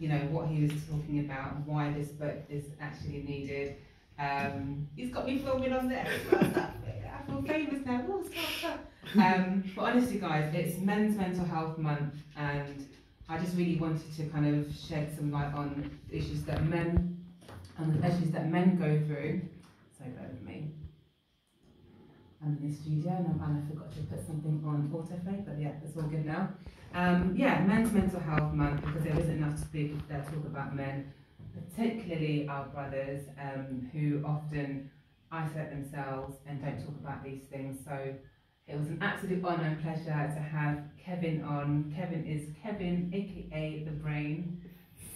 you know, what he was talking about and why this book is actually needed. Um, he's got me filming on there. I feel famous now. Oh. Um, but honestly, guys, it's Men's Mental Health Month, and I just really wanted to kind of shed some light on issues that men and the issues that men go through. So bear with me. I'm in the studio and I, and I forgot to put something on autoplay, but yeah, it's all good now. Um, yeah, Men's Mental Health Month because there isn't enough to speak, uh, talk about men, particularly our brothers um, who often isolate themselves and don't talk about these things. So it was an absolute honour and pleasure to have Kevin on. Kevin is Kevin, aka the Brain,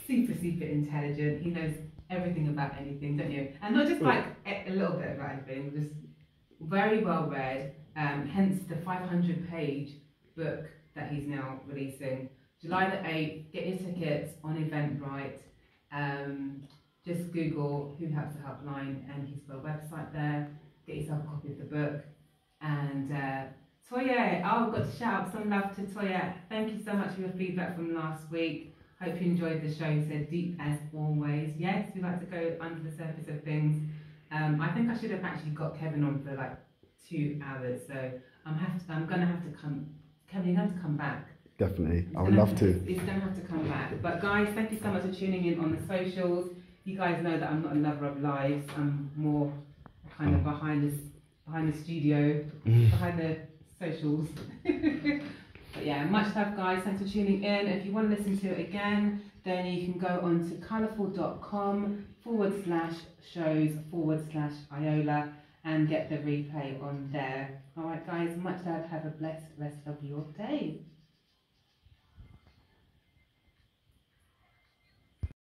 super super intelligent. He knows everything about anything, don't you? And not just like a little bit about anything, just very well read. Um, hence the 500 page book that he's now releasing. July the 8th, get your tickets on Eventbrite. Um, just Google Who Helps the Helpline and he's got a website there. Get yourself a copy of the book. And uh, Toya, oh, I've got to shout out some love to Toya. Thank you so much for your feedback from last week. Hope you enjoyed the show. You said deep as always. Yes, we like to go under the surface of things. Um, I think I should have actually got Kevin on for like two hours, so I'm have to, I'm gonna have to come. Kevin, you're gonna have to come back. Definitely, I would love to. He's gonna have to come back. But guys, thank you so much for tuning in on the socials. You guys know that I'm not a lover of lives. I'm more kind of behind this, behind the studio, behind the socials. but yeah, much love, guys. Thanks for tuning in. If you want to listen to it again, then you can go on to colourful.com forward slash shows forward slash Iola and get the replay on there. All right, guys, much love. Have a blessed rest of your day.